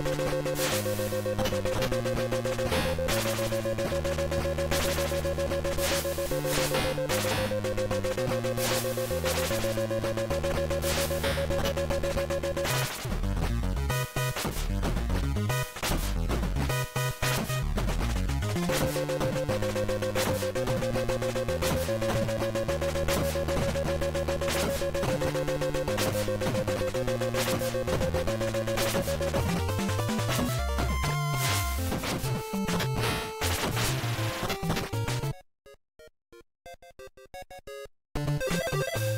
Música you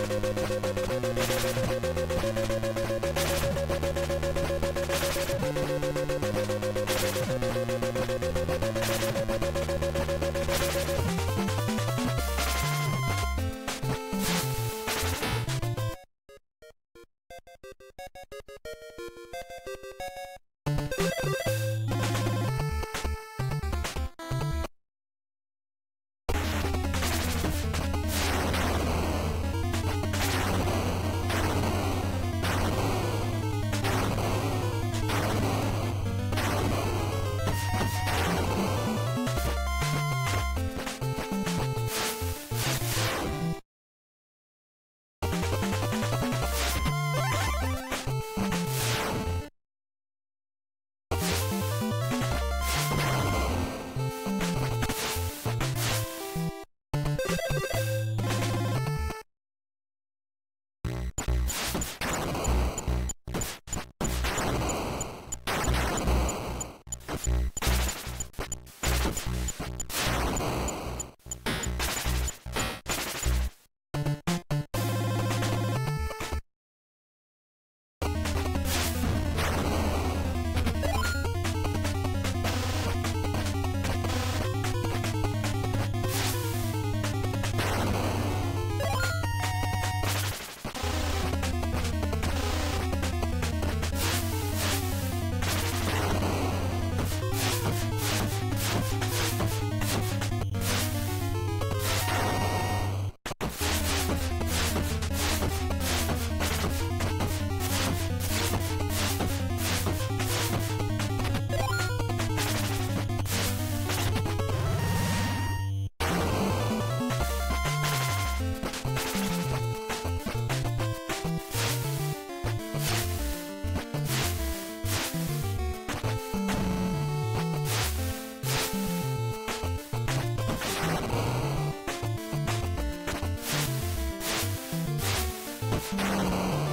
Oh.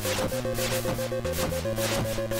ありうございまし